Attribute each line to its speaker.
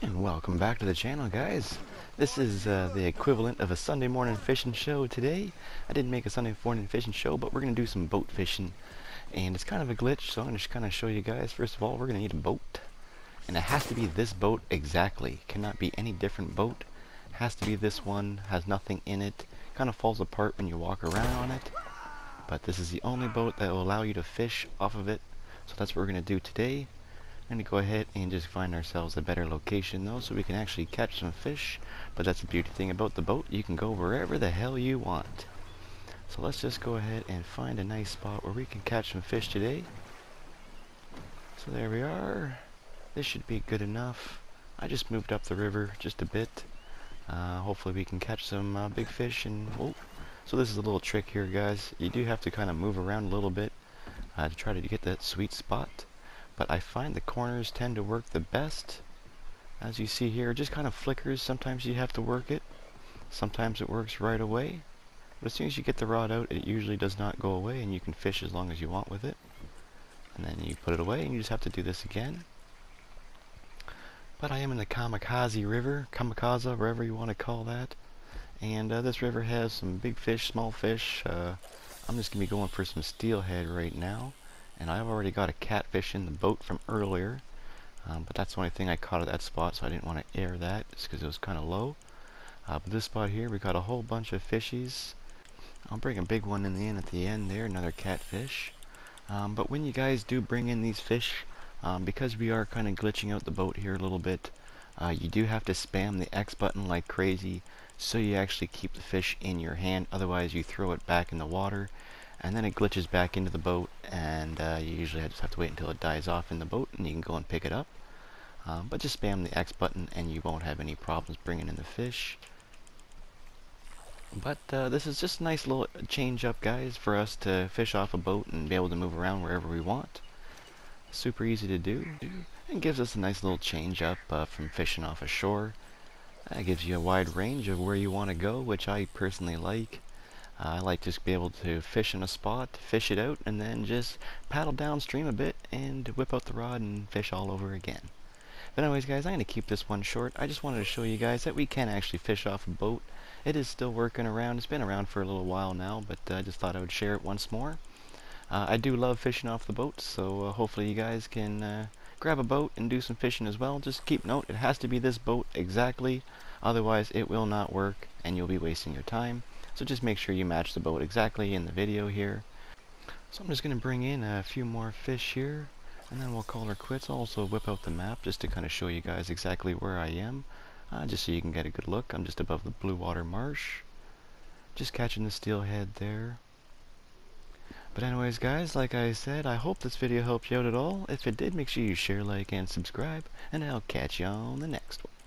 Speaker 1: And welcome back to the channel guys. This is uh, the equivalent of a Sunday morning fishing show today. I didn't make a Sunday morning fishing show, but we're going to do some boat fishing. And it's kind of a glitch, so I'm going to just kind of show you guys. First of all, we're going to need a boat. And it has to be this boat exactly. Cannot be any different boat. Has to be this one. Has nothing in it. Kind of falls apart when you walk around on it. But this is the only boat that will allow you to fish off of it. So that's what we're going to do today. I'm going to go ahead and just find ourselves a better location though so we can actually catch some fish. But that's the beauty thing about the boat. You can go wherever the hell you want. So let's just go ahead and find a nice spot where we can catch some fish today. So there we are. This should be good enough. I just moved up the river just a bit. Uh, hopefully we can catch some uh, big fish and oh. So this is a little trick here guys. You do have to kind of move around a little bit uh, to try to get that sweet spot but I find the corners tend to work the best. As you see here, it just kind of flickers. Sometimes you have to work it. Sometimes it works right away. But as soon as you get the rod out, it usually does not go away, and you can fish as long as you want with it. And then you put it away, and you just have to do this again. But I am in the Kamikaze River, Kamikaze, wherever you want to call that. And uh, this river has some big fish, small fish. Uh, I'm just going to be going for some steelhead right now. And I've already got a catfish in the boat from earlier. Um, but that's the only thing I caught at that spot, so I didn't want to air that just because it was kind of low. Uh, but this spot here, we got a whole bunch of fishies. I'll bring a big one in the end at the end there, another catfish. Um, but when you guys do bring in these fish, um, because we are kind of glitching out the boat here a little bit, uh, you do have to spam the X button like crazy so you actually keep the fish in your hand. Otherwise you throw it back in the water and then it glitches back into the boat and uh, you usually just have to wait until it dies off in the boat and you can go and pick it up. Um, but just spam the X button and you won't have any problems bringing in the fish. But uh, this is just a nice little change up guys for us to fish off a boat and be able to move around wherever we want super easy to do and gives us a nice little change up uh, from fishing off a shore that gives you a wide range of where you want to go which I personally like uh, I like to be able to fish in a spot, fish it out, and then just paddle downstream a bit and whip out the rod and fish all over again. But anyways guys, I'm going to keep this one short. I just wanted to show you guys that we can actually fish off a boat. It is still working around. It's been around for a little while now, but uh, I just thought I would share it once more. Uh, I do love fishing off the boat, so uh, hopefully you guys can uh, grab a boat and do some fishing as well. Just keep note, it has to be this boat exactly, otherwise it will not work and you'll be wasting your time. So just make sure you match the boat exactly in the video here. So I'm just going to bring in a few more fish here and then we'll call her quits. I'll also whip out the map just to kind of show you guys exactly where I am. Uh, just so you can get a good look. I'm just above the Blue Water Marsh. Just catching the steelhead there. But anyways guys, like I said, I hope this video helped you out at all. If it did, make sure you share, like, and subscribe. And I'll catch you on the next one.